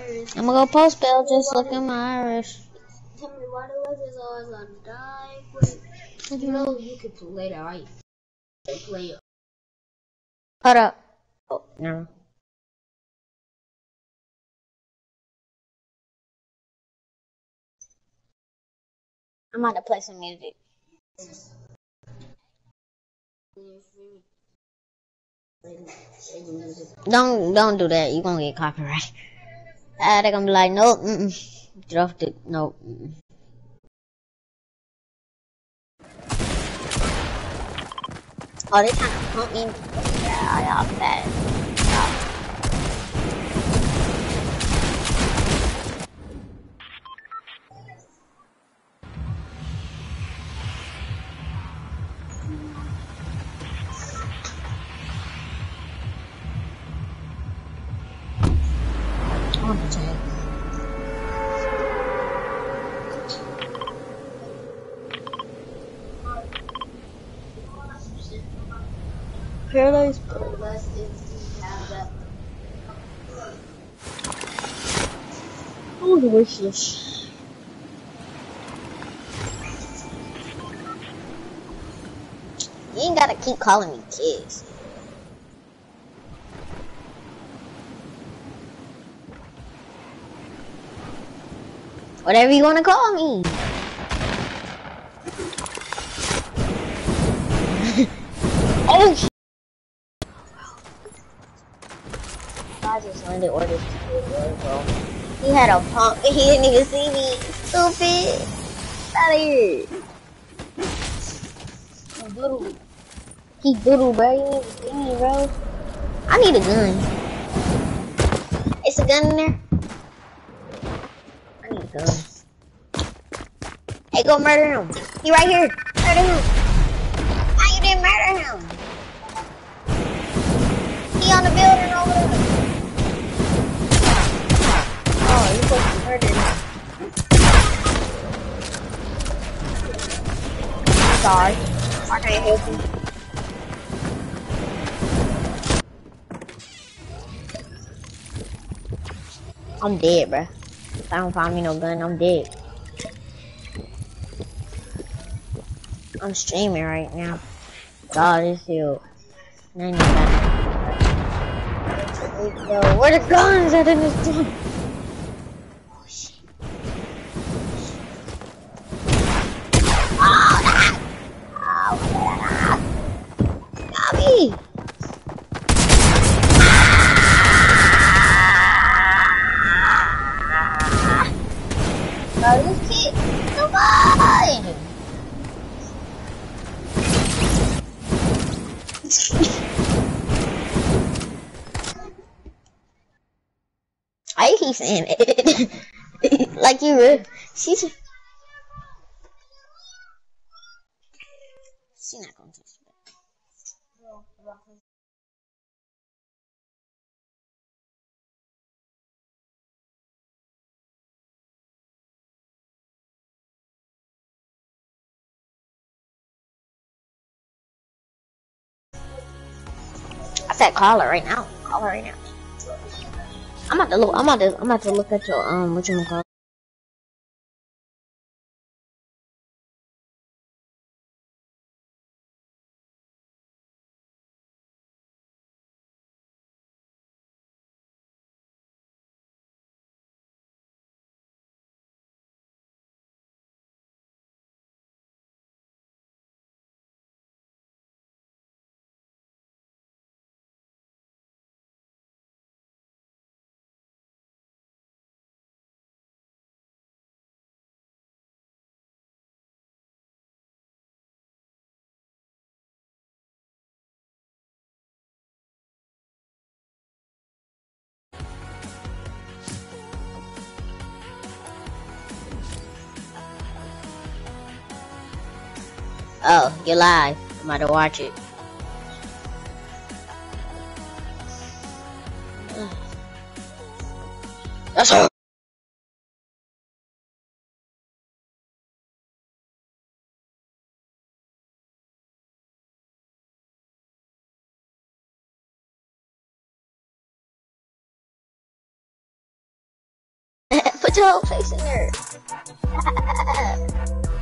iris. I'm gonna go post bail. Just look at my iris. Tell me why the legends always on. You know you can play that, right? Play it. Hold up. Oh, no. I'm about to play some music. Don't don't do that. You're gonna get copyright. Gonna be like, nope, mm -mm. off the nope. Mm. Oh, they to pump me. Yeah, y'all bad. Paradise. Oh, delicious. You ain't gotta keep calling me kids. Whatever you wanna call me. oh! sh- I just landed orders. He had a pump he didn't even see me. Stupid. Out of here. He doodle. He doodle, bro. You see me, bro. I need a gun. It's a gun in there. I need a gun. Hey, go murder him. He right here. Murder him. How you didn't murder him? He on the building over there. Oh, you supposed to murder him. I'm I can't help you. I'm dead, bruh. If I don't find me no gun, I'm dead. I'm streaming right now. God, it's you. 99. Yo, where the guns at in this saying it? like you would. She's. She's not gonna touch me. I said call her right now. Call her right now. I'm about to look. I'm about to. I'm about to look at your um. What you gonna call? Oh, you're live. I'm about to watch it. That's all. toe facing there.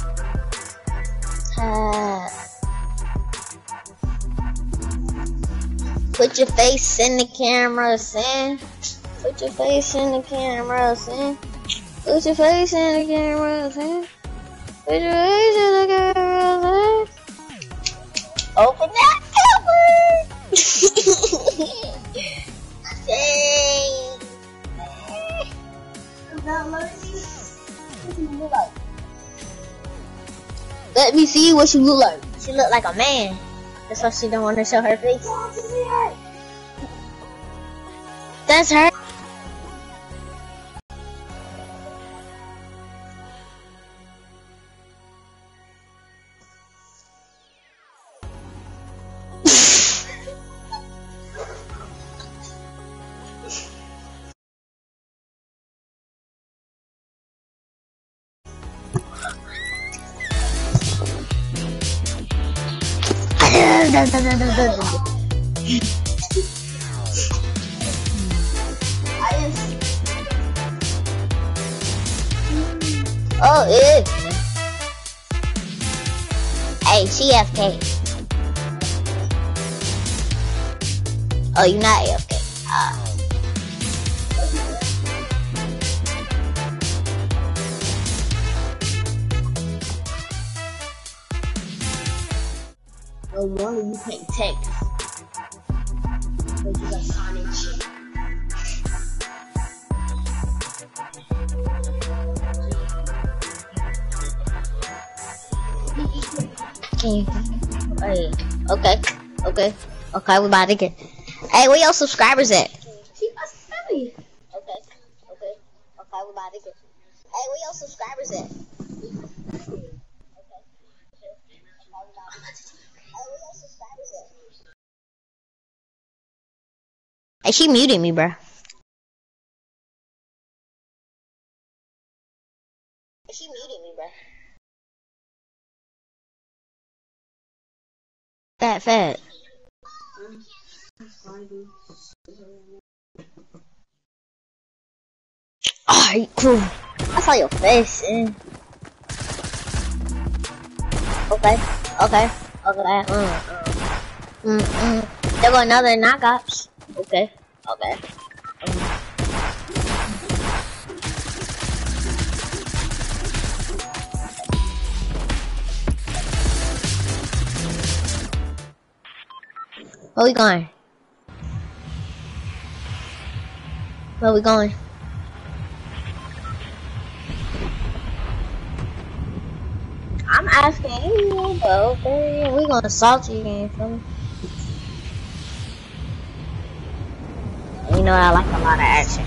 Put your face in the camera, son. Put your face in the camera, son. Put your face in the camera, son. Put your face in the camera, son. Open that cover. Dang. Let me see what she look like. She look like a man. That's why she don't want to show her face. That's her. Oh, ew. Hey, CFK. Oh, you're not AFK. Ah. No wonder you can't text. Because you got Sonic shit. Can? Hey, okay, okay, okay, we about to get. Hey, where your subscribers at? She got silly. Okay, okay, okay, we about to get. Hey, where your subscribers at? Hey, she muted me, bruh. She muted me, bruh. Fat, fat. Alright, cool. I saw your face, eh? Okay, okay, okay. Mm, mm, mm. There go another knockout. Okay, okay. Where we going? Where we going? I'm asking you, but okay, we gonna salt you feel me? Know I like a lot of action.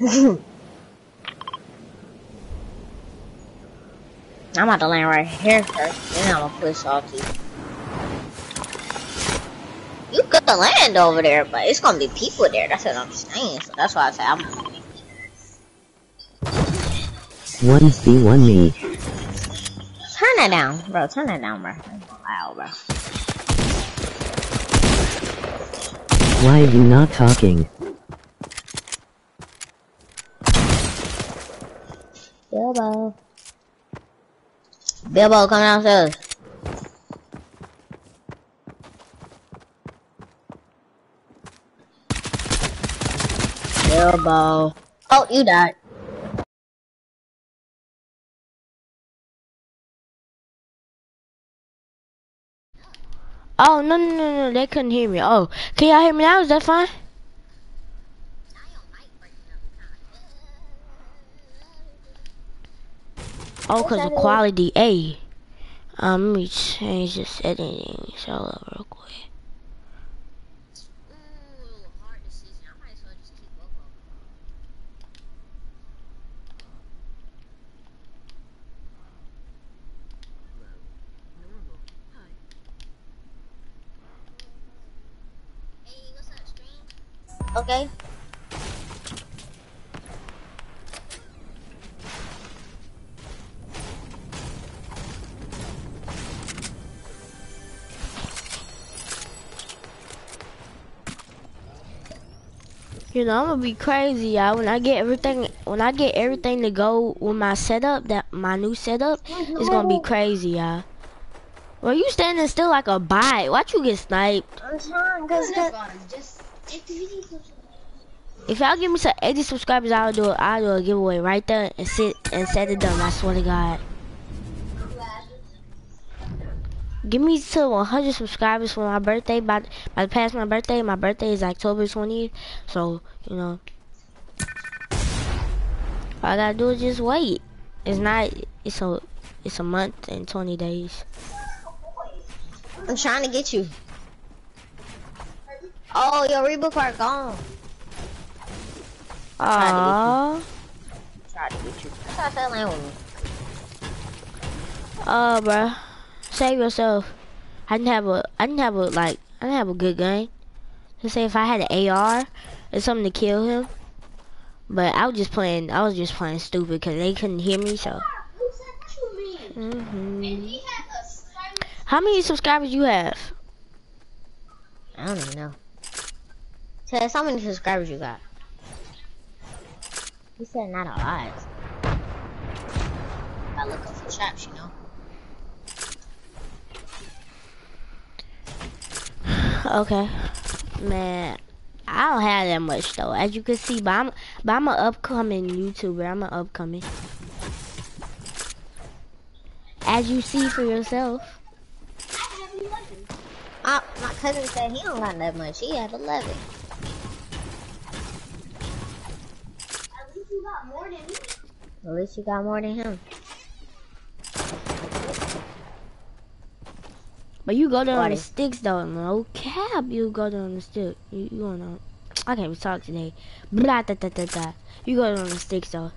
I'm about to land right here first, then I'm gonna push salty. You could land over there, but it's gonna be people there. That's what I'm saying. So that's why I say I'm. 1v1 me. Turn that down, bro. Turn that down, bro. Loud, bro. Why you not talking? Bilbo. Bilbo, come downstairs. Bilbo. Oh, you died. Oh no no no no! They couldn't hear me. Oh, can y'all hear me now? Is that fine? Oh, cause the quality A. Um, let me change the settings over real quick. okay? You know, I'm gonna be crazy, y'all. When I get everything, when I get everything to go with my setup, that my new setup, it's gonna be crazy, y'all. Well, you standing still like a bite? Why'd you get sniped? I'm trying, cause, cause if y'all give me some 80 subscribers, I'll do it. I'll do a giveaway right there and sit and set it done. I swear to God. Give me to 100 subscribers for my birthday. By by the past my birthday, my birthday is October 20th. So you know, all I gotta do is just wait. It's not. It's a. It's a month and 20 days. I'm trying to get you. Oh, your reboot card gone. Aww. Try to get you. Stop selling with me. Oh, bruh. Save yourself. I didn't have a, I didn't have a, like, I didn't have a good gun. To say if I had an AR or something to kill him. But I was just playing, I was just playing stupid because they couldn't hear me, so. Who said to me? hmm And he had a How many subscribers you have? I don't even know. Tell us how many subscribers you got. He said not a lot. I look up for traps, you know. Okay. Man, I don't have that much though, as you can see, but I'm, but I'm an upcoming YouTuber. I'm an upcoming. As you see for yourself. I have 11. Uh, my cousin said he don't got that much. He had 11. You got more than me. At least you got more than him. But you go there on the sticks though, no cap. You go there on the stick. You, you going on? I can't even talk today. Blah da da da da. You go there on the sticks though.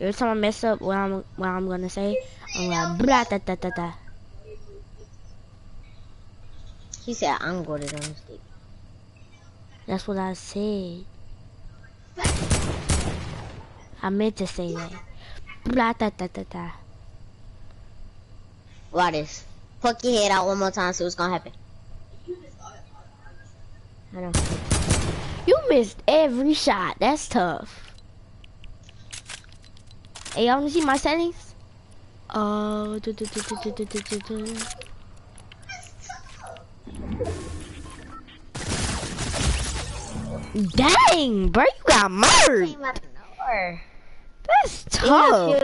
Every time I mess up what I'm what I'm gonna say, I'm like blah da da da da. He said I'm going to on the stick. That's what I said. I meant to say that. Blah da da da da. Watch this. Poke your head out one more time, see what's gonna happen. I know. You missed every shot. That's tough. Hey, y'all wanna see my settings? Uh, du- du- du- du- du- du- du- du- du. Dang, bro, you got murdered. That's tough.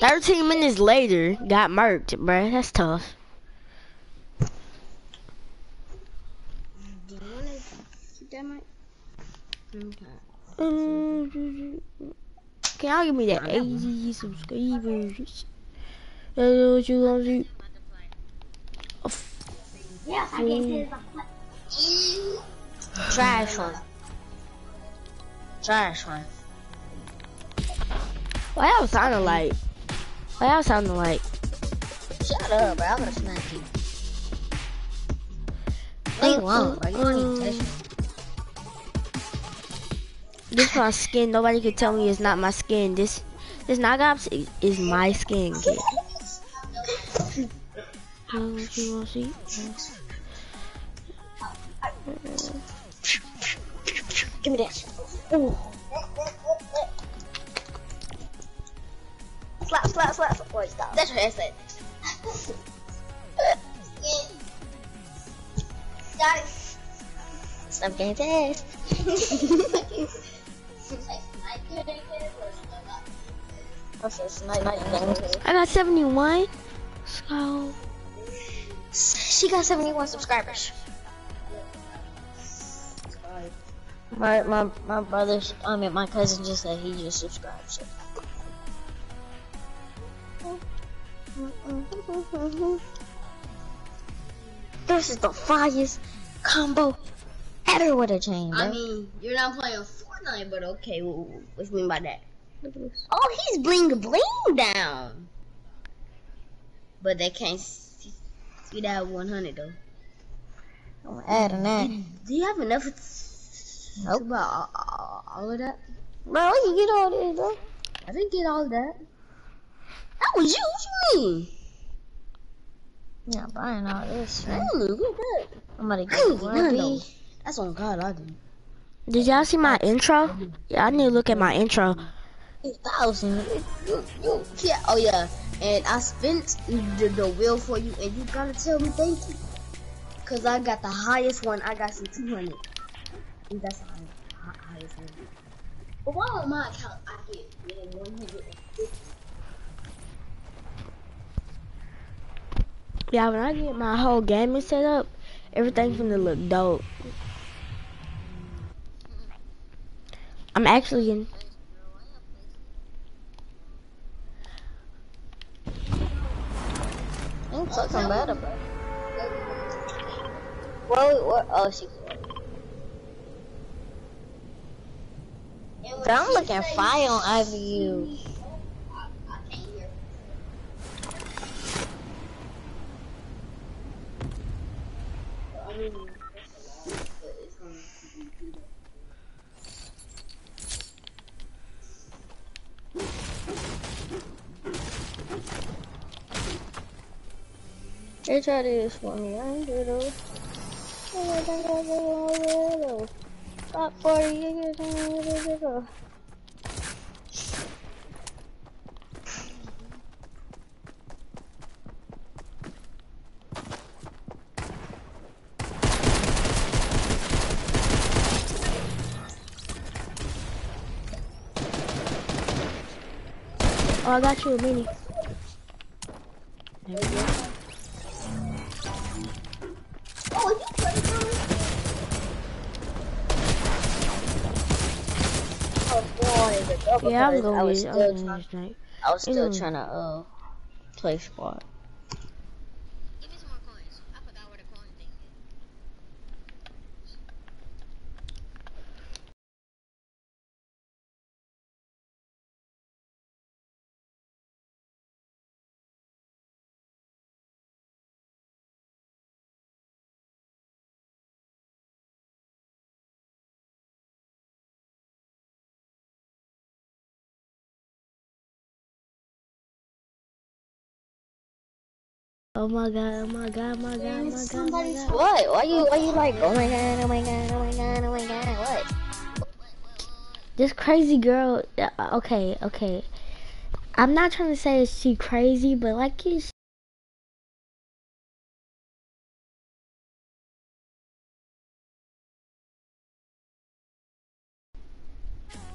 13 minutes later, got murked, bro. That's tough. Mm-hmm. Can y'all give me that 80 subscribers? That's what you gonna do. I can Trash one. Trash one. Why y'all sounding like? Why y'all sounding like? Shut up, bro. I'm gonna smack you. Leave alone, bro. You don't even touch me. This my skin. Nobody can tell me it's not my skin. This, this Nog Ops is, is my skin, kid. Uh, you wanna see? Give me that. Ooh. Slap, slap, slap. Oh, Boy, stop. That's what I said. Got it. Stop getting test. What's this? Night, night, night. I got 71. So, She got 71 subscribers. My my my brother, I mean my cousin just said he just subscribed. So. This is the finest combo ever with a chain, bro. I mean, you're not playing Fortnite, but okay. What, what you mean by that? oh, he's bling bling down. But they can't see, see that 100 though. I'm adding that. Do you have enough Nope. about all, all, all of that? Bro, you get all this, bro? I didn't get all of that. That was you. What you mean? Yeah, buying all this. I Man. don't know, look at that. I'm gonna I get don't know. Webby. That's on God, I do. Did y'all see my intro? Yeah, I need to look at my intro. Thousand. You, you, yeah, oh yeah. And I spent the, the wheel for you, and you gotta tell me thank you. Cause I got the highest one. I got some 200. And That's the highest, hi- highest one. But why on my account I get man, 150? Yeah, when I get my whole gaming set up, everything's gonna look dope. I'm actually in. Ain't talking bad about. What, what, oh, she. Bro, I'm looking fire on IVU. They try to do for me. Oh, I do those. I think I do. Got 40 years Oh, I got you a mini. Oh, Yeah, I'm gonna was get. I'm still trying. I was still Mm. trying to uh play spot. Oh my god! Oh my god! Oh my god! Oh my god! Oh my god! What? Why you? Why you like? Oh my god! Oh my god! Oh my god! Oh my god! What? This crazy girl. uh, Okay, okay. I'm not trying to say she crazy, but like you.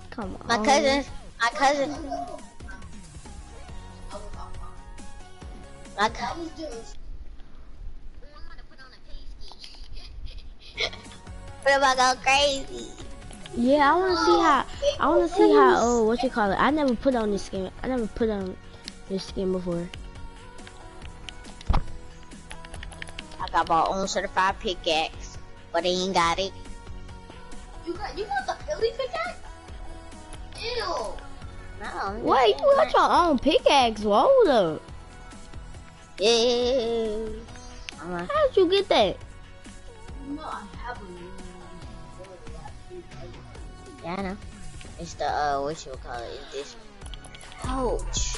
Come on. My cousin. My cousin. My cousin. I'm gonna put on a pasty. What if I go crazy? Yeah, I want to see how. I want to see how. Oh, what you call it? I never put on this skin. I never put on this skin before. I got my own certified pickaxe, but I ain't got it. You got, you got the Philly pickaxe? Ew. No. Wait, you got your own pickaxe? Hold up. Yeah. Like, How'd you get that? No, I haven't. yeah, I know. It's the uh, what you call it? It's this. Ouch.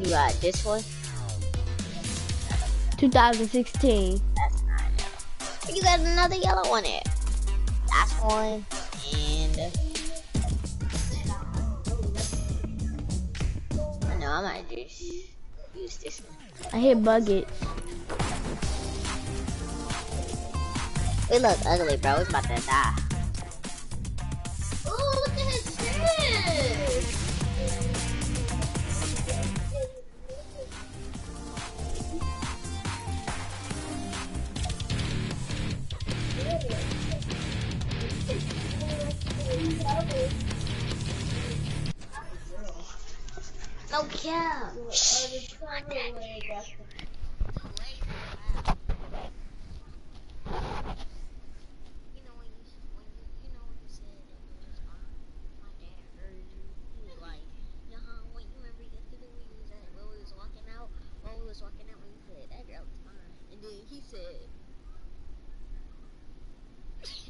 You got this one? 2016. That's not yellow. You got another yellow one there. That's one. And I know I might just use this one. I hit buckets. We look ugly, bro. It's about to die. Oh, look at his head. No heard you. He said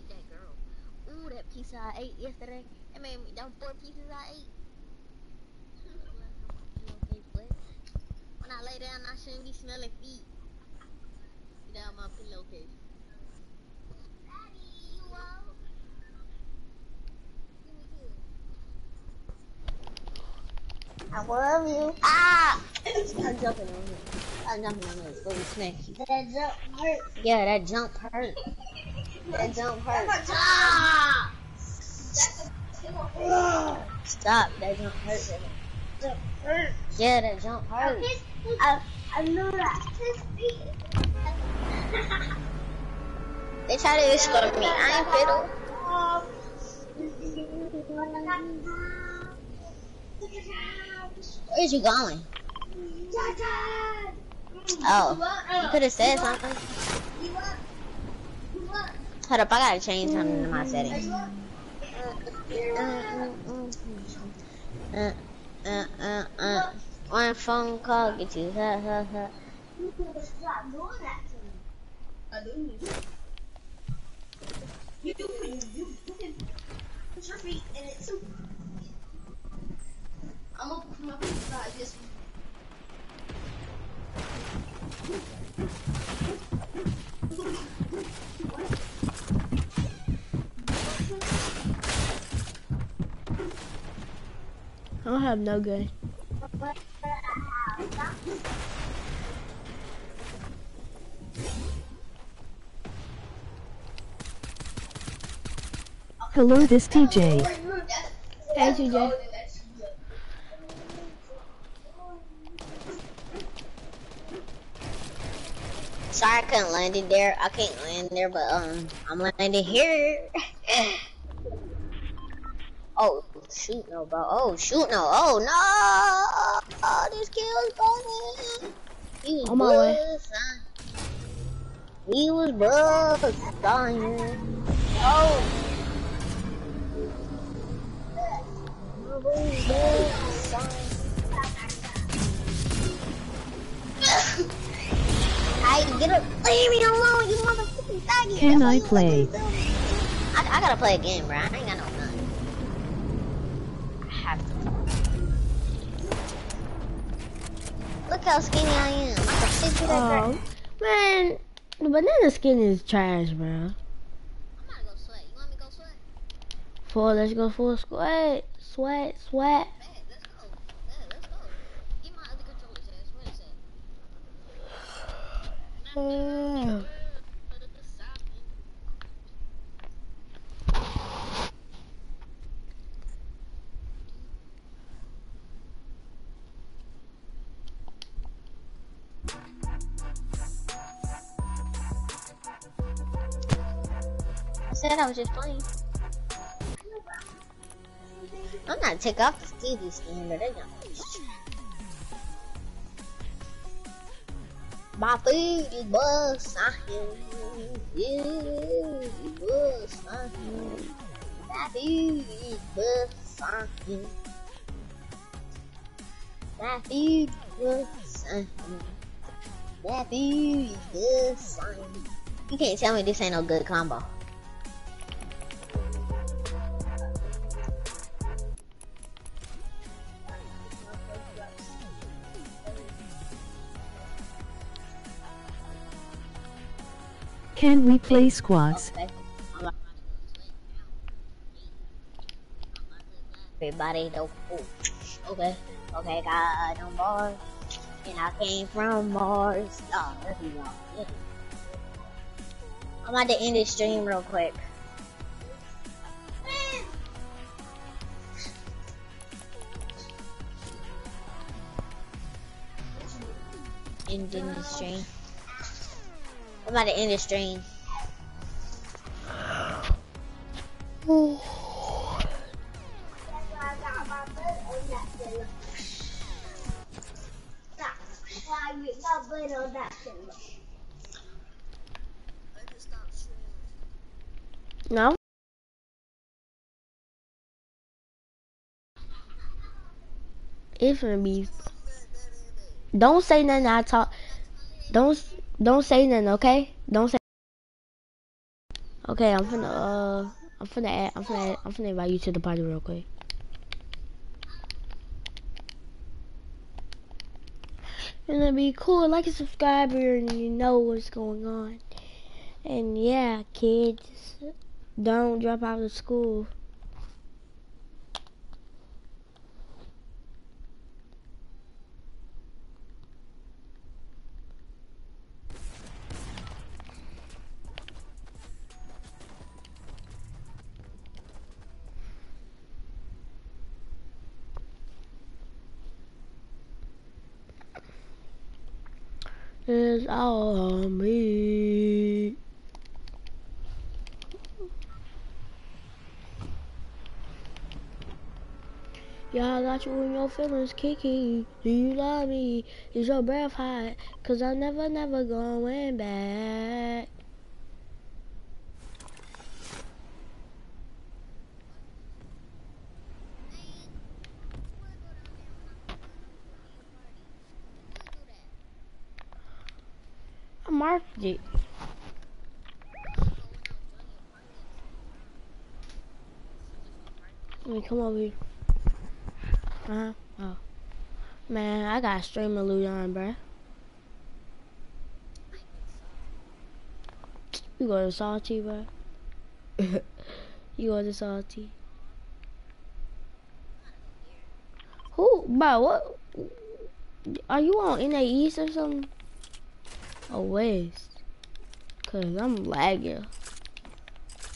that girl. Ooh, that pizza I ate yesterday. That made me four pieces I ate. When I lay down, I shouldn't be smelling feet. Get out my pillowcase. Daddy, you out? Give me two. I love you. Ah! Stop jumping on me. Stop jumping on me. It's going to smack you. That jump hurt. Yeah, that jump hurt. That jump hurt. Ah! Stop. That jump hurt. Jump hurt. Yeah, that jump hurt. I, I know that. His feet. They try to escort me. I ain't fiddle. Where's you going? Oh, you could have said something. Hold up, I gotta change something in my settings. Uh, uh, uh, uh. uh uh. One phone call get you. Ha, ha, ha. Stop doing that. You you do you put your feet in it too. I'm gonna put my feet beside this one. I don't have no gun. Hello, this TJ. Hey, TJ. Sorry I couldn't land it there. I can't land there, but um, I'm landing here. oh shoot no, bro. Oh shoot no. Oh no. Oh, this kill's going. He was On my way. son. He was buzzed, dying. Oh. He was buzzed, son. I get up. Leave me alone, you motherfucking faggot. Can I play? I, I gotta play a game, bro. I ain't got how skinny I am. I can fit through that Oh, man, the banana skin is trash, bro. I'm about to go sweat. You want me to go sweat? Four, let's go full sweat, sweat, sweat. Bet, said I was just playing. I'm not take off the Stevie skin, but they got My feet is busting. Yeah, it busting. My feet is busting. My feet is busting. My feet is busting. You can't tell me this ain't no good combo. Can we play squats? Okay. Everybody know. Ooh. Okay. Okay, got on Mars. And I came from Mars. Oh, we go. I'm about to end this stream real quick. Ending the stream. I'm about to end the stream. No. It's gonna be. Don't say nothing. I talk. Don't don't say nothing. Okay. Don't say. Okay, I'm finna uh, I'm finna add, I'm finna add, I'm finna invite you to the party real quick. And it'd be cool, like a subscriber, and you know what's going on. And yeah, kids, don't drop out of school. On me. Yeah, I got you in your feelings, Kiki. Do you love me? Is your breath hot? Cause I'm never, never going back. I marked it. Let me come over here. Uh huh. Oh. Man, I got a streamer loot on, bruh. You go to salty, bro. you go to salty. Who, bro? What? Are you on NA East or something? Or West? Cause I'm lagging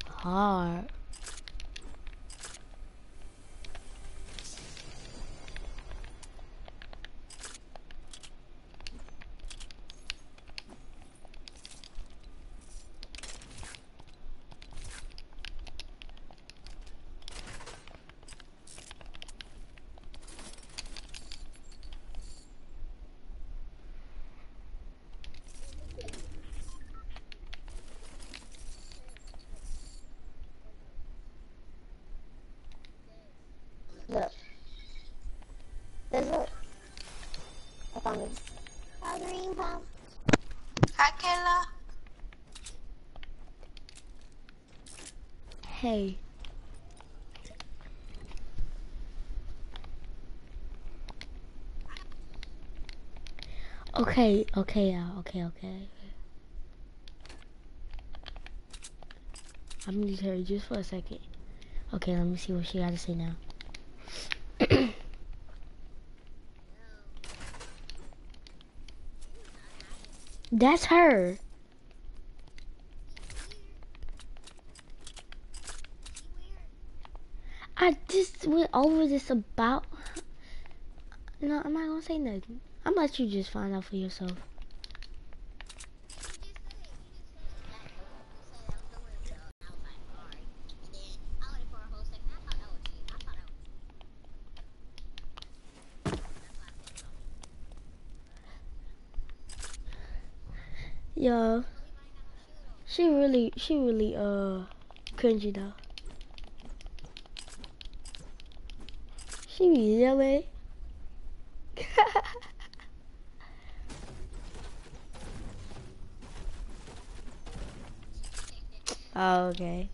hard. Look. There's look. I found it. Hi, green pump. Hi, Kayla. Hey. Okay, okay, uh, okay, okay. I'm gonna her just for a second. Okay, let me see what she got to say now. That's her. I just went over this about. No, I'm not gonna say nothing. I'm let you just find out for yourself. Yo, she really, she really, uh, cringy though. She be yelling. oh, okay.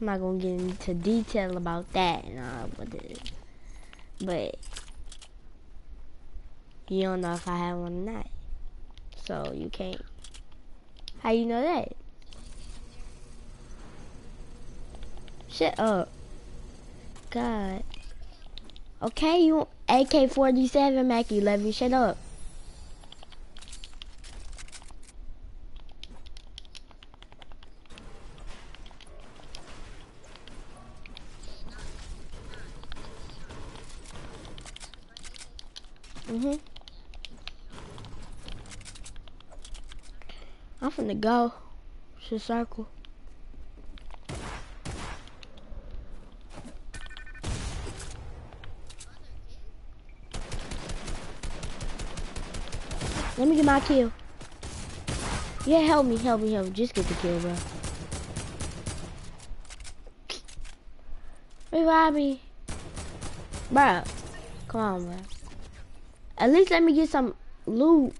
I'm not gonna get into detail about that, uh, but, but you don't know if I have one or not. So you can't. How you know that? Shut up. God. Okay, you AK-47 Mac 11, shut up. I'm go. It's a circle. Let me get my kill. Yeah, help me, help me, help me. Just get the kill, bro. Revive me. Bro, come on, bro. At least let me get some loot.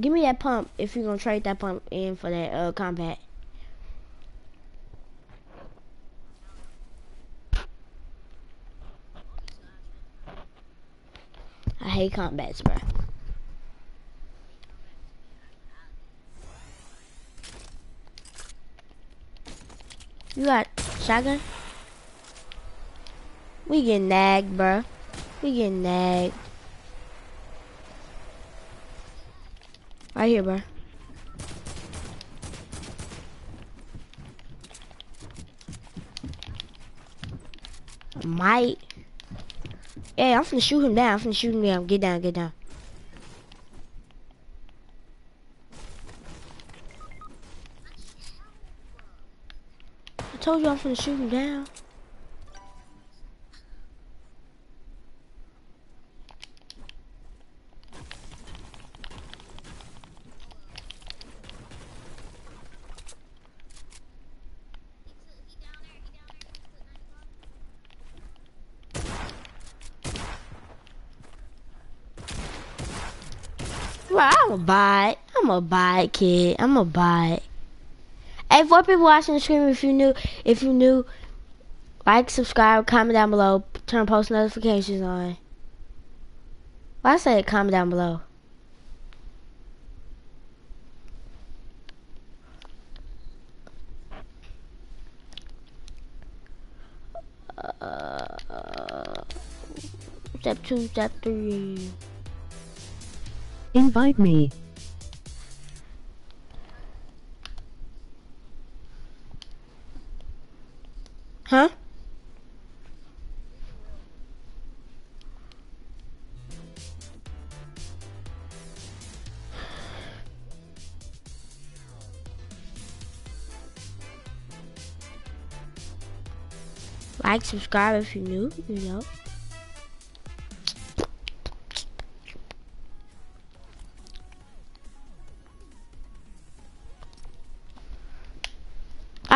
Give me that pump if you're gonna trade that pump in for that uh combat. I hate combats, bro. You got shotgun? We getting nagged, bro. We getting nagged. Right here, bro. Might. Hey, I'm finna shoot him down. I'm finna shoot him down. Get down, get down. I told you I'm finna shoot him down. Right, I'm a buy it. I'm a it, kid. I'm a it. Hey, for people watching the stream, if you new, if you new, like, subscribe, comment down below, turn post notifications on. Well, I said comment down below. Uh, step two, step three. Invite me. Huh? Like, subscribe if you're new, you know.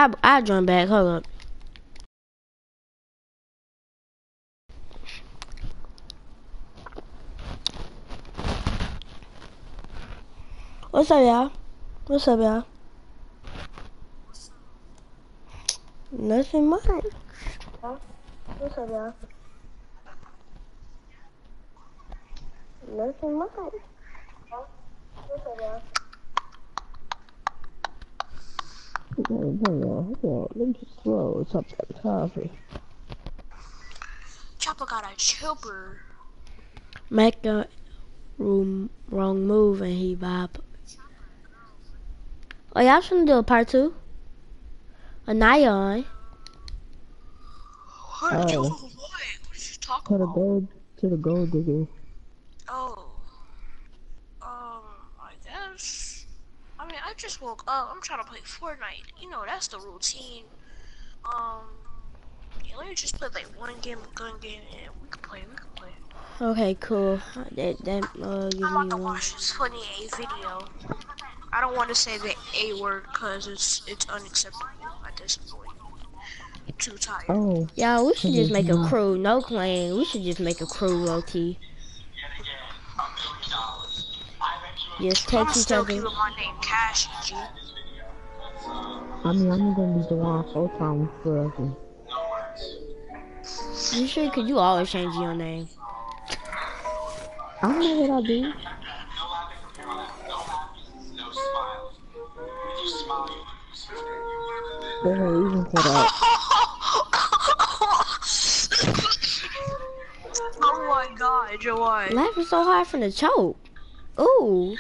I I join back. Hold up. What's up, y'all? What's up, y'all? Nothing much. What's up, y'all? Nothing much. What's up, y'all? Let me just throw some coffee. Chopper got a chopper. Make a room, wrong move and he bop. Oh, y'all should do a part two. A Nyan. What? Oh. Oh. What? What did you talk To the about? gold, to the gold digger. Oh. Um, I guess. I mean, I just woke up. I'm trying to play Fortnite. You know, that's the routine. Um, yeah, let me just play like one game of gun game and we can play. We can play. Okay, cool. That that uh give I'm about me to one. watch this funny A video. I don't want to say the A word because it's it's unacceptable at this point. Too tired. Oh, Y'all, we should just make a crew. No clan. We should just make a crew, OT. Just I'm text each still other. keeping my name Cash G. I mean, I'm gonna be the one full time forever. You sure? Cause you always change your name. I don't know what I do. There's a reason for that. oh my god, Joy. Laughing so hard from the choke. Ooh.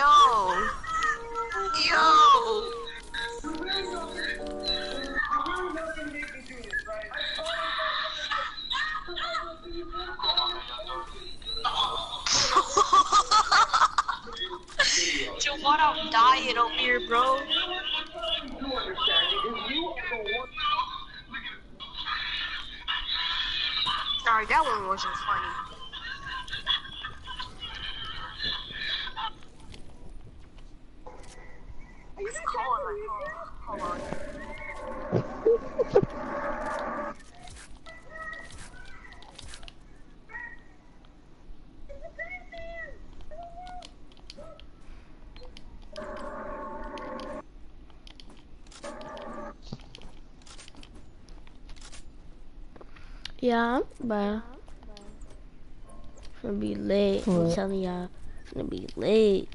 Yo. Yo. Joe, what I'm dying over here, bro. Sorry, that one wasn't funny. Yeah, but it's gonna be late. What? I'm telling y'all, it's gonna be late.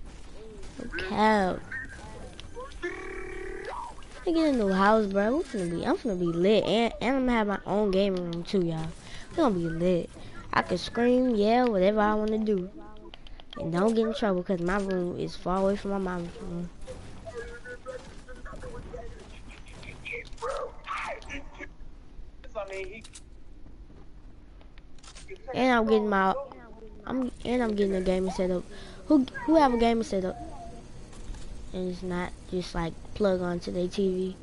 No okay. I get a new house, bro. We finna be, I'm finna be lit, and and I'm gonna have my own gaming room too, y'all. We gonna be lit. I can scream, yell, whatever I wanna do, and don't get in trouble because my room is far away from my mom's room. And I'm getting my, I'm and I'm getting a gaming setup. Who who have a gaming setup? And it's not just like plug onto their TV.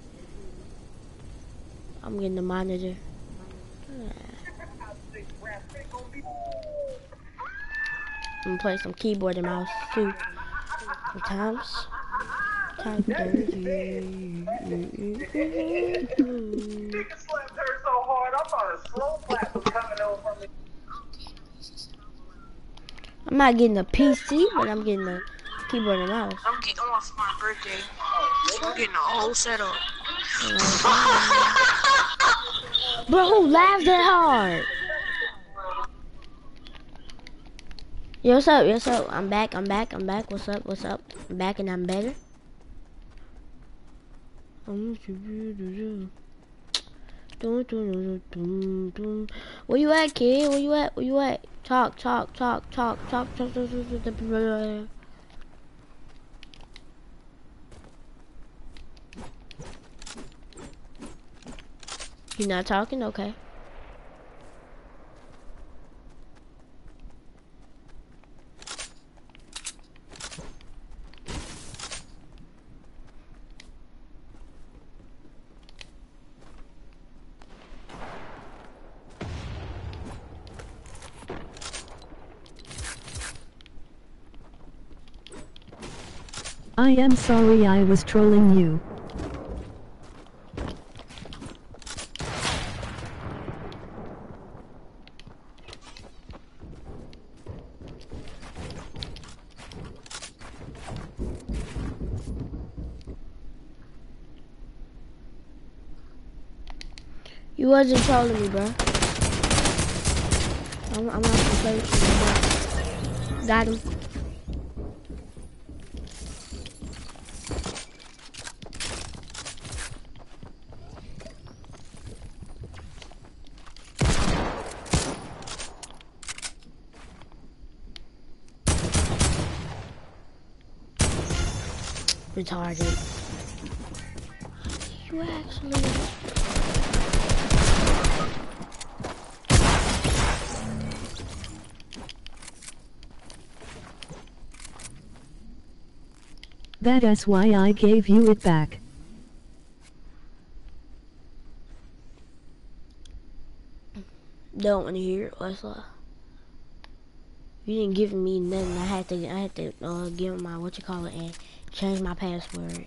I'm getting the monitor. I'm gonna play some keyboard and mouse too. Sometimes. Time dirty. I'm not getting a PC, but I'm getting a keyboard and mouse. I'm getting off for my birthday. I'm getting a whole setup. Bro, who laughed that hard? Yo, what's up? Yo, what's up? I'm back. I'm back. I'm back. What's up? What's up? I'm back and I'm better. Where you at, kid? Where you at? Where you at? Talk, talk, talk, talk, talk, talk, talk, talk, talk, talk. You not talking? Okay. I am sorry I was trolling. You wasn't trolling me, bro. I'm, I'm not gonna play with you, bro. Got him. Retarded. You actually. That is why I gave you it back. don't want to hear it. You didn't give me nothing. I had to. I had to uh, give my what you call it and change my password.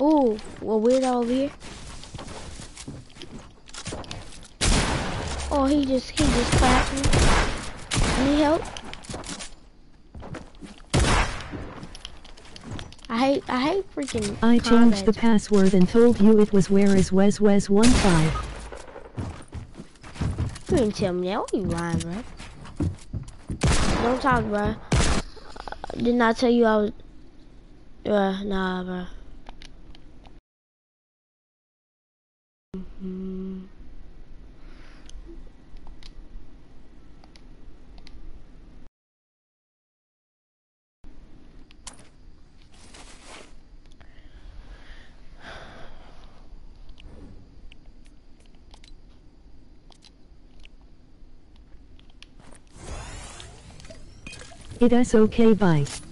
Ooh, well, weirdo over here. Oh, he just he just clapped me. Need help? I hate I hate freaking. I changed the password and told you it was where is Wes Wes 15. You didn't tell me that. What you lying, bro? Don't talk, bro. Uh, didn't I tell you I was? Bruh, nah, bro. It is okay bye.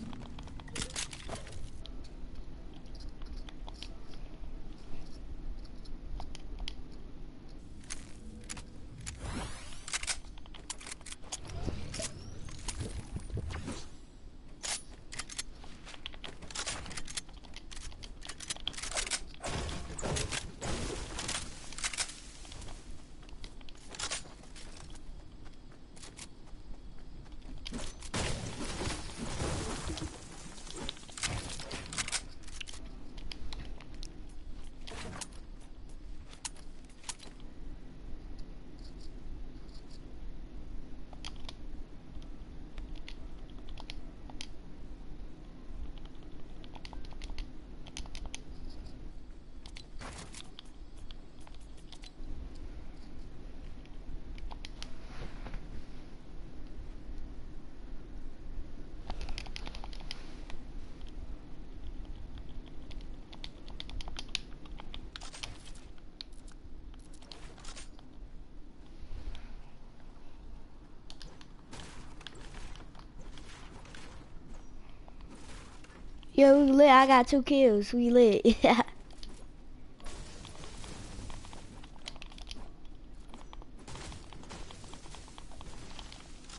Yo, we lit. I got two kills. We lit.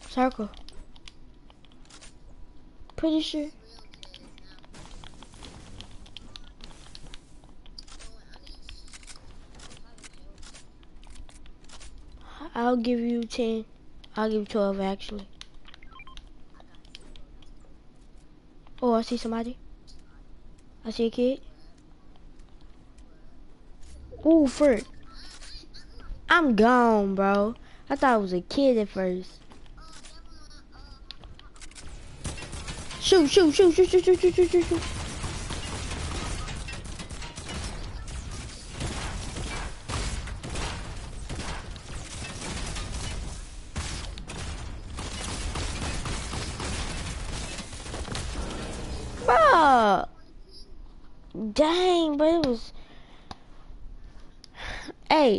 Circle. Pretty sure. I'll give you 10. I'll give you 12 actually. Oh, I see somebody. I see a kid. Ooh, frick. I'm gone, bro. I thought it was a kid at first. Shoot, shoot, shoot, shoot, shoot, shoot, shoot, shoot, shoot,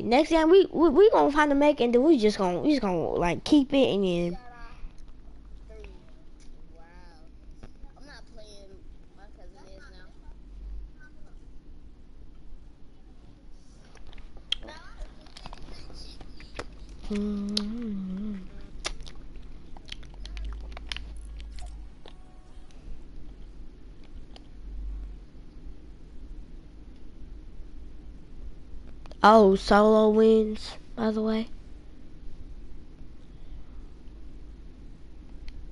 next time we we, we gonna find a make and then we just gonna we just gonna like keep it and then Three. Wow. I'm not playing. My cousin is now. Mm. Oh, solo wins, by the way.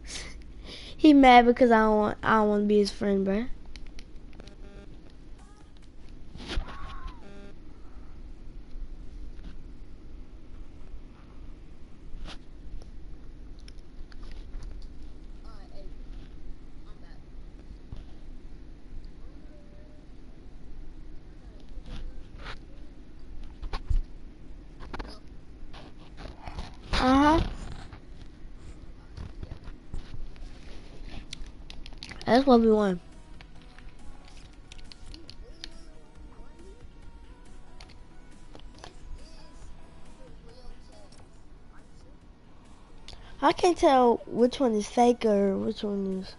he mad because I don't want I don't want to be his friend, bruh. What we want. I can't tell which one is fake or which one is.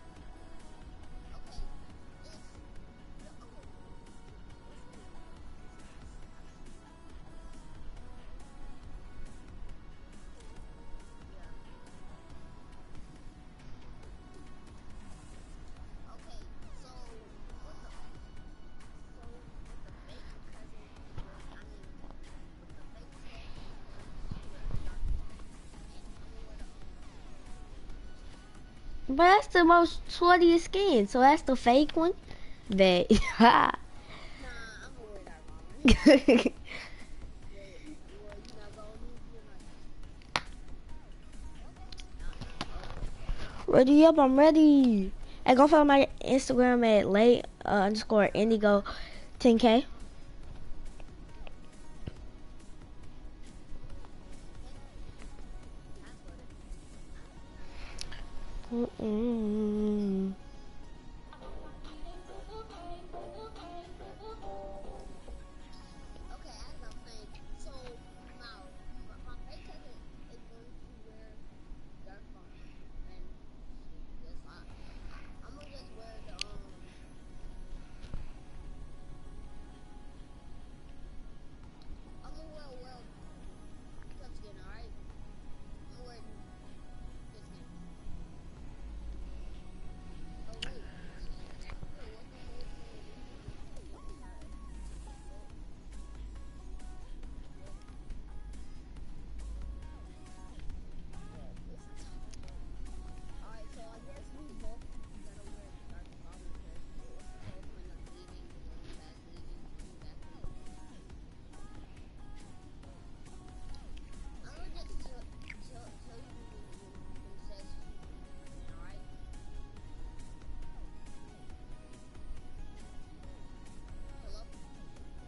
But that's the most sweatiest skin, so that's the fake one. That. Nah, money. ready up, I'm ready. Hey, go follow my Instagram at late uh, underscore indigo 10k. Mm-mm.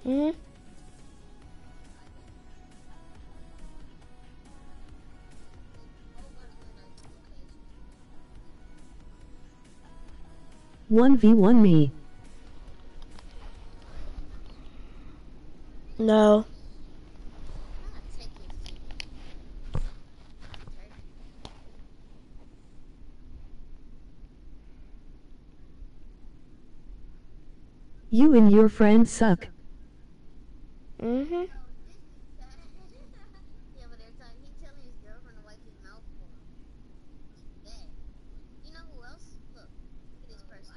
Mm-hmm. One v one me. No. I'm not taking You and your friends suck. Mm-hmm. yeah, but they're telling he telling his girlfriend to wipe his mouth for him. Yeah. You know who else? Look, look at this person.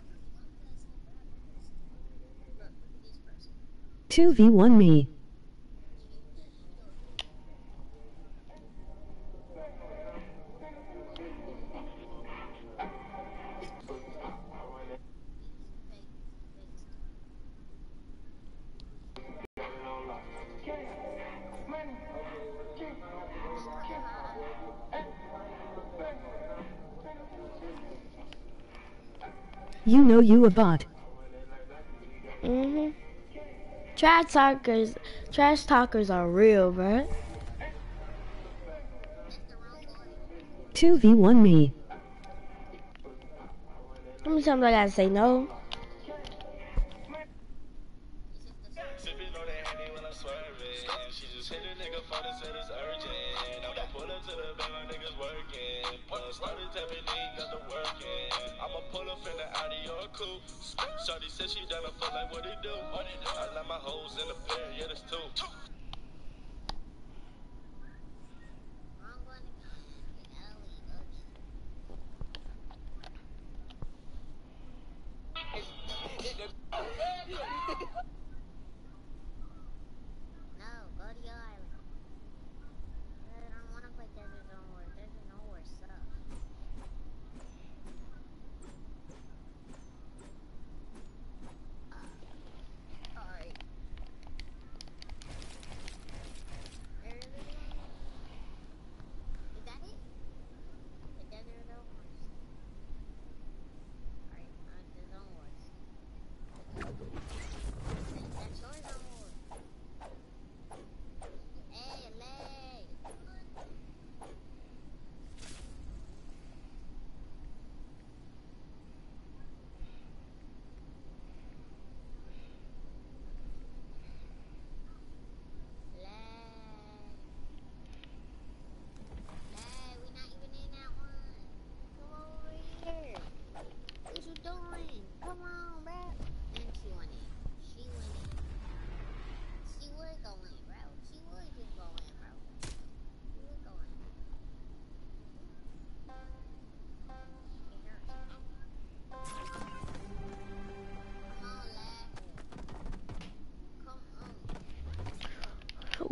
Look, look at this person. 2v1 me. You know you a bot. Trash talkers, trash talkers are real, bruh. 2v1 me. How many times I gotta say no?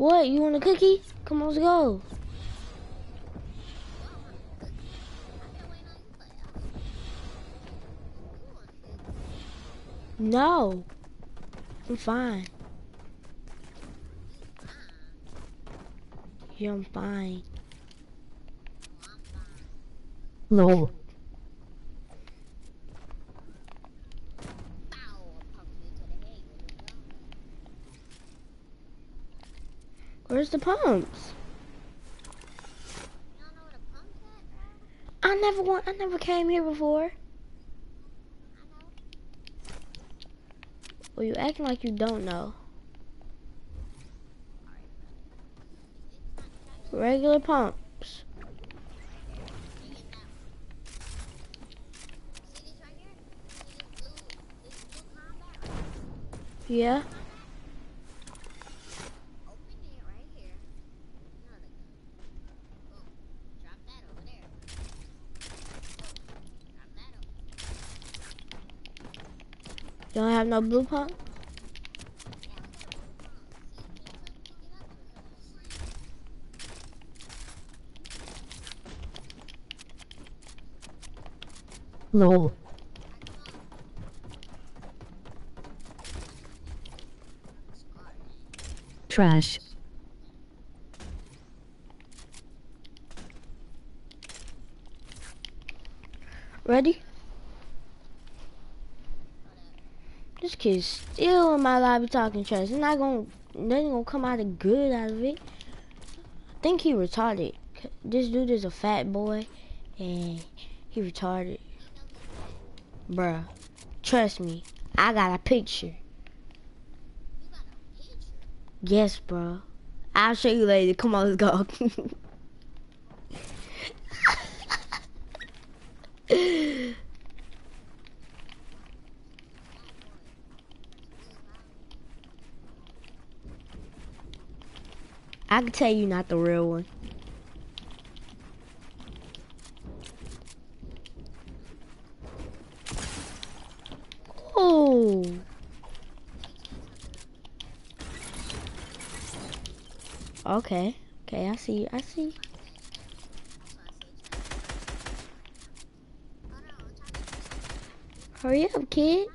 What? You want a cookie? Come on, let's go. No. I'm fine. Yeah, I'm fine. Lol. Where's the pumps? I never want. I never came here before. Well, you acting like you don't know. Regular pumps. Yeah. Don't have no blue pump? Lol. Trash. Ready? Kid's still in my lobby talking trash. He's not gonna, nothing gonna come out of good out of it. I think he retarded. This dude is a fat boy, and he retarded. Bruh, trust me, I got a picture. Yes, bro. I'll show you later. Come on, let's go. I can tell you not the real one. Oh. Okay. Okay, I see. I see. Hurry up, kid.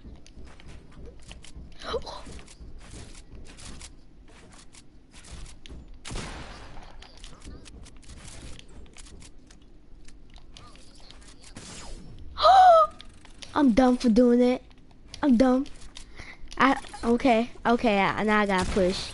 I'm dumb for doing it. I'm dumb. I okay, okay. I, now I gotta push.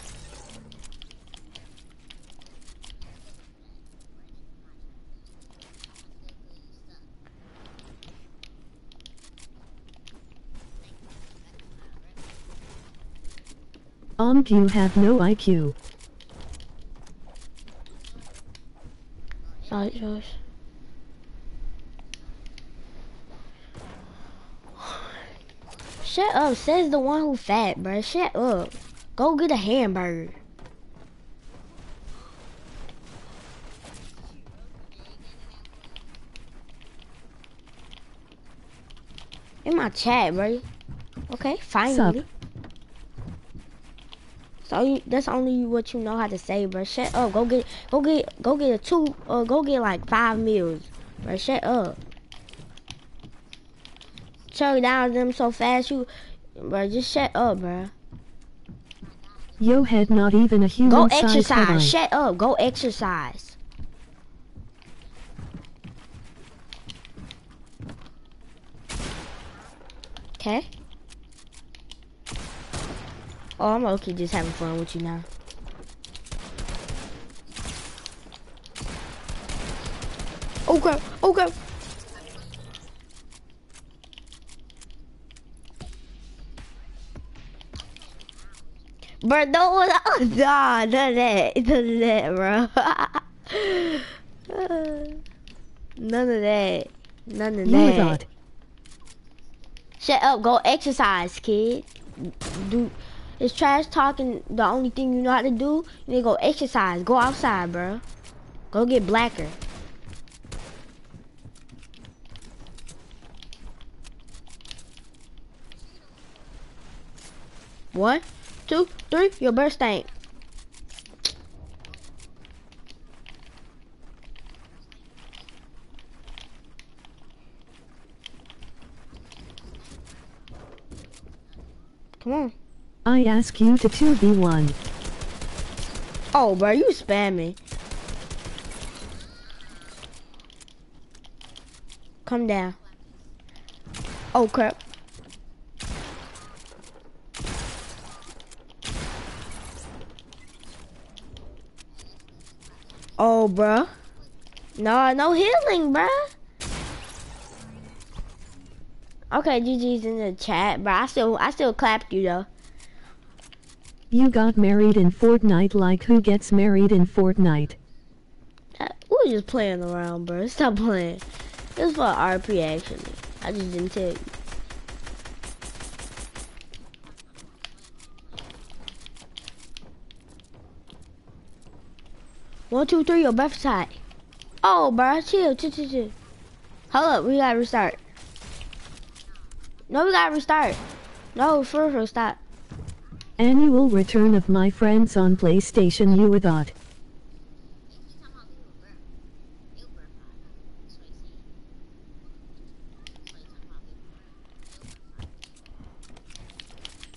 Um, you have no IQ. Alright, Josh. Shut up, says the one who fat, bruh. Shut up. Go get a hamburger. In my chat, bro. Okay, finally. So you, that's only what you know how to say, bro. Shut up. Go get, go get, go get a two, uh, go get like five meals, bro. Shut up. Chug down them so fast, you, bro. Just shut up, bro. Yo head, not even a human Go exercise. Shut up. Go exercise. Okay. Oh, I'm okay just having fun with you now. Okay, okay. Oh, bro, no one, nah, none of that, none of that, bro. none of that, none of that. Shut up, go exercise, kid. Do it's trash talking the only thing you know how to do? You need to go exercise. Go outside, bro. Go get blacker. One, two, three. Your birth stank. Come on. I ask you to 2v1. Oh, bro, you spamming. Come down. Oh, crap. Oh, bro. No, no healing, bro. Okay, GG's in the chat, but I still, I still clapped you though. You got married in Fortnite like who gets married in Fortnite? Uh, We were just playing around, bro. Stop playing. It was for RP actually. I just didn't tell you. One, two, three, your left side. Oh, bro, chill, chill, chill, chill. Hold up, we gotta restart. No, we gotta restart. No, for real, stop. Annual return of my friends on PlayStation you thought.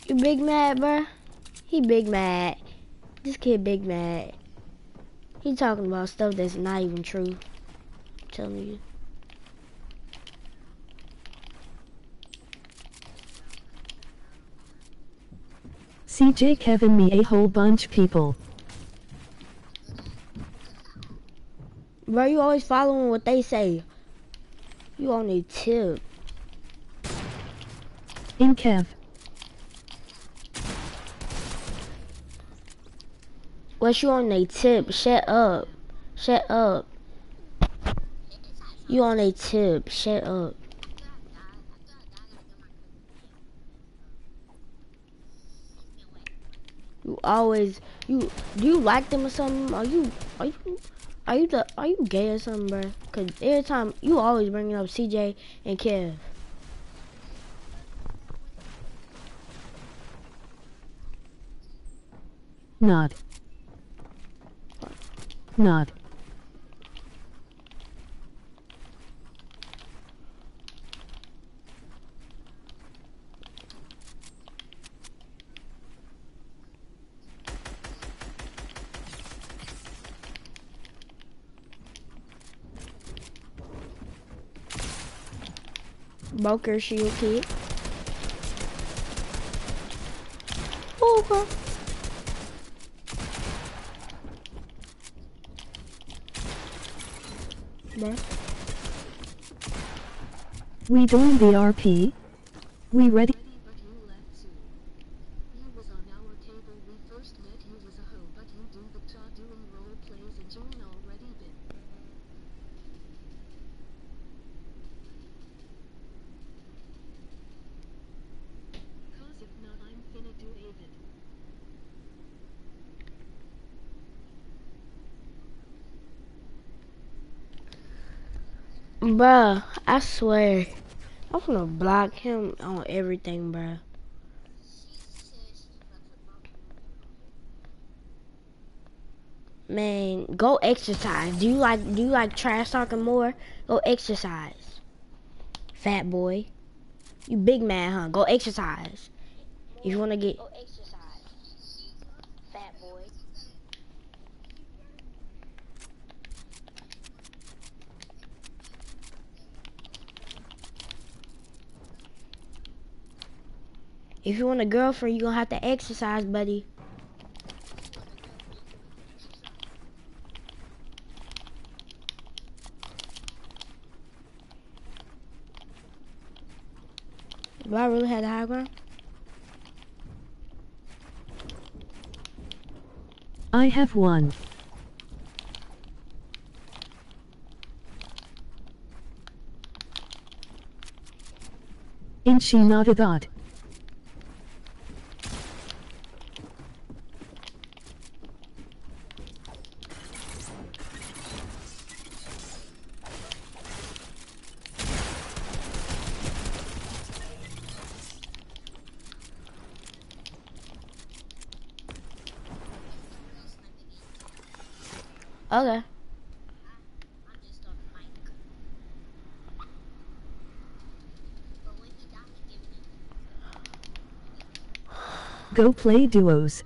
You big mad, bruh? He big mad. This kid big mad. He talking about stuff that's not even true. I'm telling you. CJ Kevin me a whole bunch people. Bro, you always following what they say. You only tip. In Kev. What you on a tip? Shut up. Shut up. You on a tip. Shut up. You always you do you like them or something? Are you are you are you the are you gay or something, bro? Cause every time you always bringing up CJ and Kev. Not. Not. Broker shield kit. Oh, We doing the RP? We ready? but you left soon. You was on our table we first met you was a hoe but you do the job doing role plays and join already been. Cause if not I'm finna do Avid. Bruh, I swear. I'm gonna block him on everything, bruh. Man, go exercise. Do you like do you like trash talking more? Go exercise. Fat boy. You big man, huh? Go exercise. If you wanna get Fat boy. If you want a girlfriend, you're gonna have to exercise, buddy. Do I really have the high ground? I have one. In she not a dot. Okay. I'm just on the mic. But when he got me giving it Go play duos.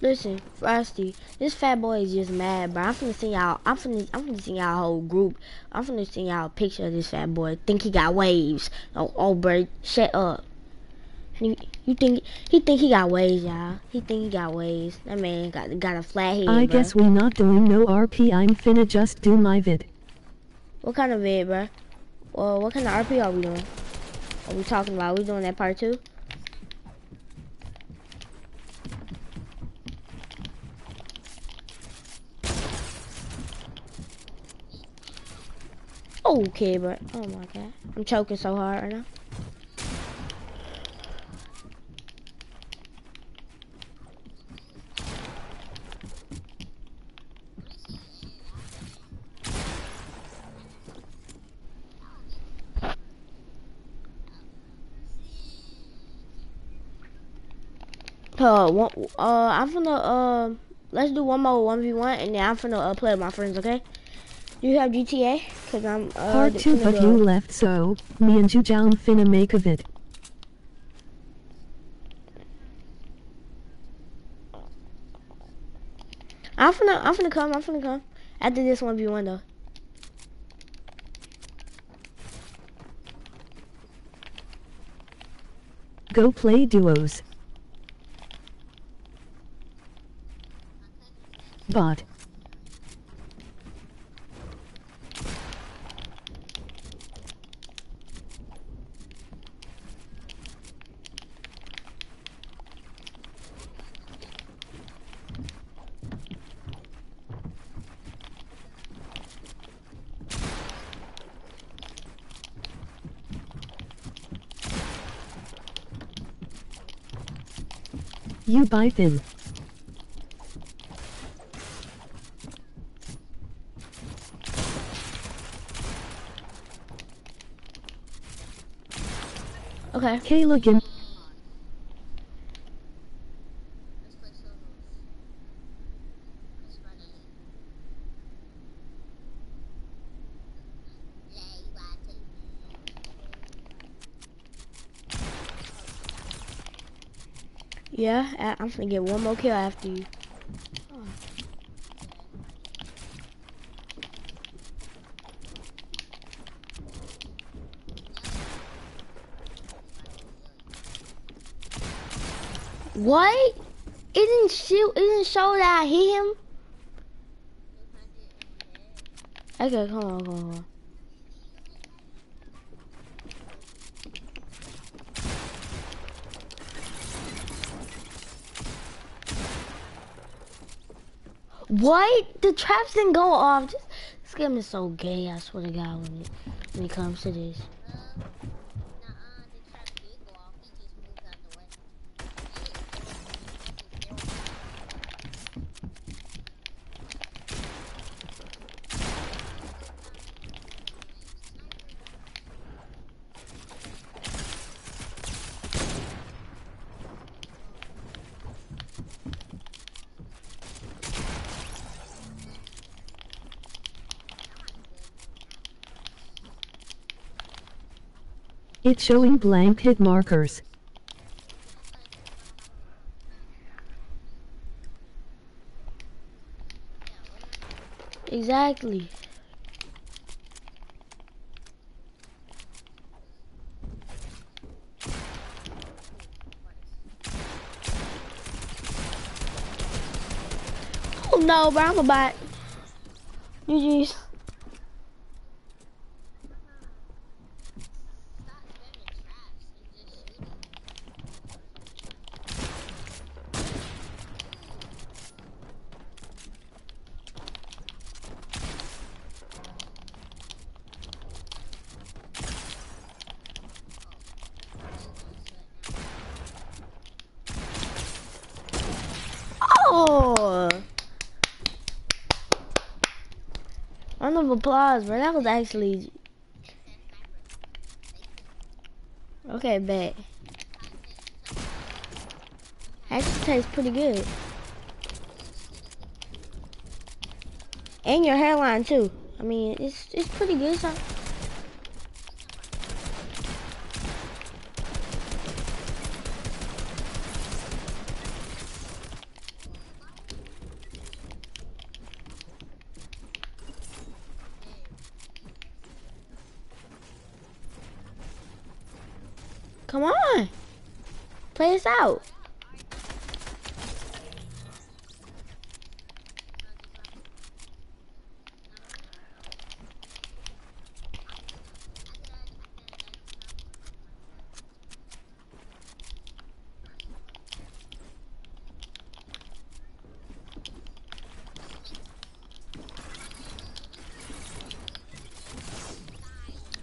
Listen, Frosty, this fat boy is just mad, bro. I'm finna send y'all. I'm finna. I'm finna send y'all a whole group. I'm finna send y'all a picture of this fat boy. Think he got waves? Oh, oh, bro, shut up. You, you think he think he got waves, y'all? He think he got waves. That man got got a flat head. I bruh. guess we not doing no RP. I'm finna just do my vid. What kind of vid, bro? Well, what kind of RP are we doing? Are we talking about? we doing that part two? Okay, but Oh my god. I'm choking so hard right now. Uh, one, uh, I'm finna, uh, let's do one more 1v1 and then I'm finna uh, play with my friends, okay? Do you have GTA? Cause I'm, uh, Part two, but you left, so me and you down finna make of it. I'm finna, I'm finna come, I'm finna come. After this 1v1 though. Go play duos. Bot. Thin. Okay. Kayla Gim. Let's play solos. Let's run it. Yeah, you got to. Yeah, I'm gonna get one more kill after you. What? Didn't shoot. Didn't show that I hit him. Okay, come on. Come on. What? The traps didn't go off. This, game is so gay. I swear to God, when it when it comes to this. Nuh-uh, the trap did go off. He just moved out the way. It's showing blank hit markers. Exactly. Oh no, bro, I'm a bot. GG's. Stop spamming traps and just shooting. Oh! Of applause, bro. That was actually. Okay, bet. Actually tastes pretty good. And your hairline too. I mean, it's it's pretty good. So. Come on. Play us out.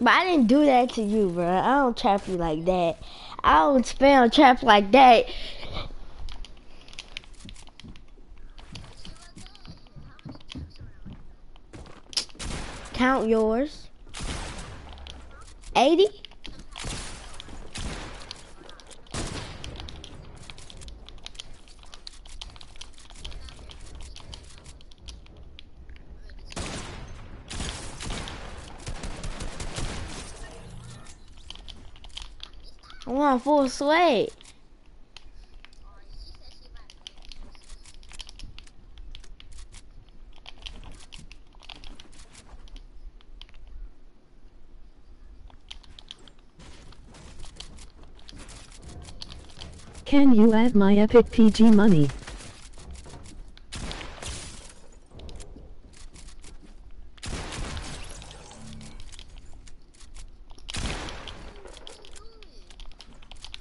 But I didn't do that to you, bro. I don't trap you like that. I don't spam trap like that. Count yours. 80? Full sweat. Can you add my Epic PG money?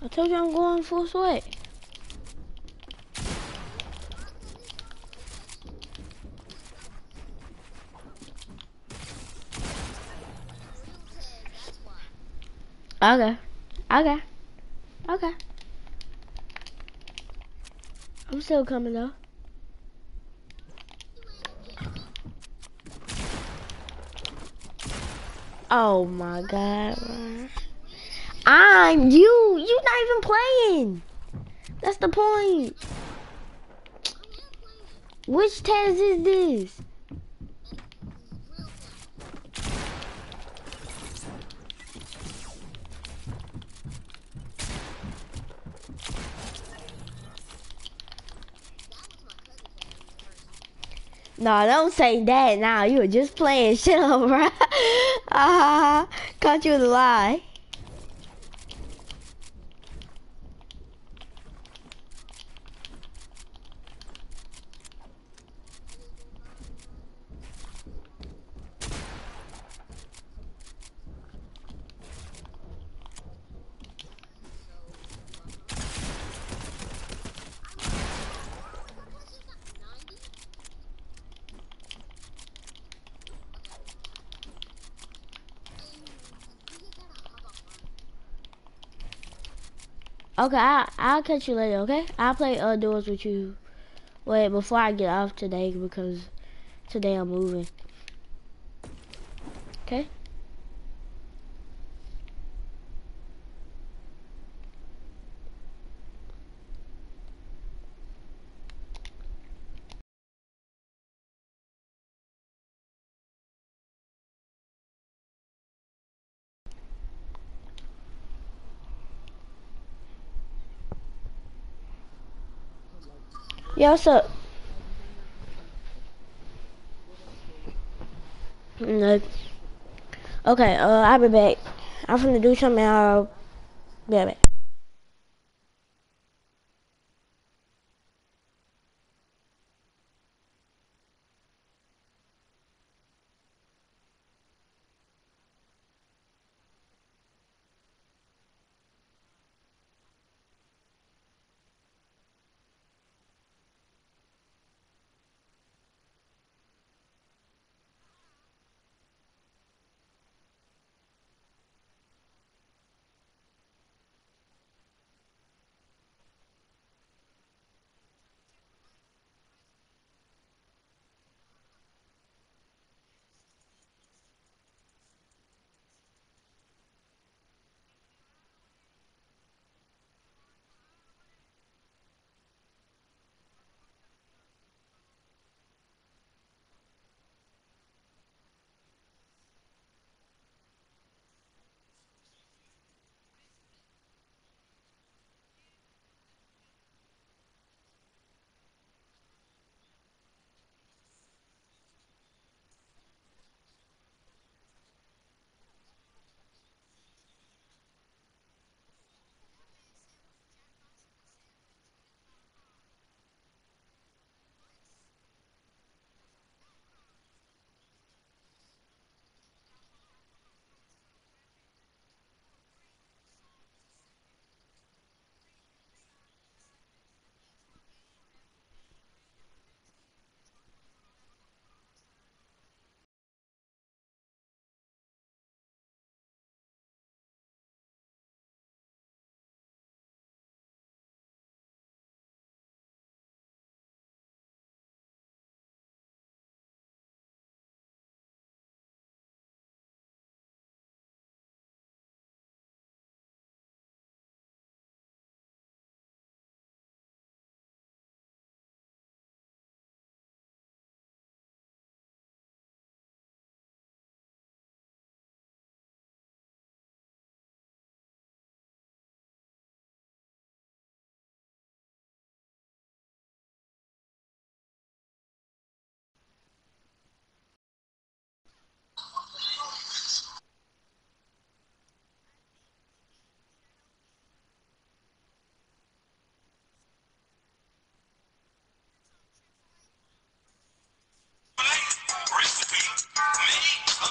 I told you I'm going full sweat. Okay. Okay. Okay. I'm still coming though. Oh my god. I'm you. You not even playing. That's the point. Which test is this? No, don't say that now. You were just playing shit over. bro. Ah, caught you in a lie. Okay, I, I'll catch you later, okay? I'll play uh, duels with you. Wait, before I get off today, because today I'm moving. Okay? Yo, what's up? No. Okay, uh, I'll be back. I'm finna do something, I'll be back.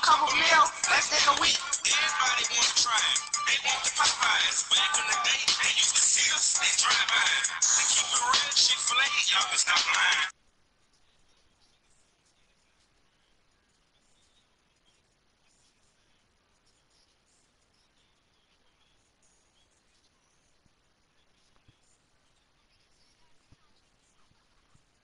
Couple mil, less than a week. Everybody want to try. They want the Popeyes. Back in the day, they used to see us and drive by. I keep it real, Chick-fil-A, y'all can stop lying.